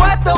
puesto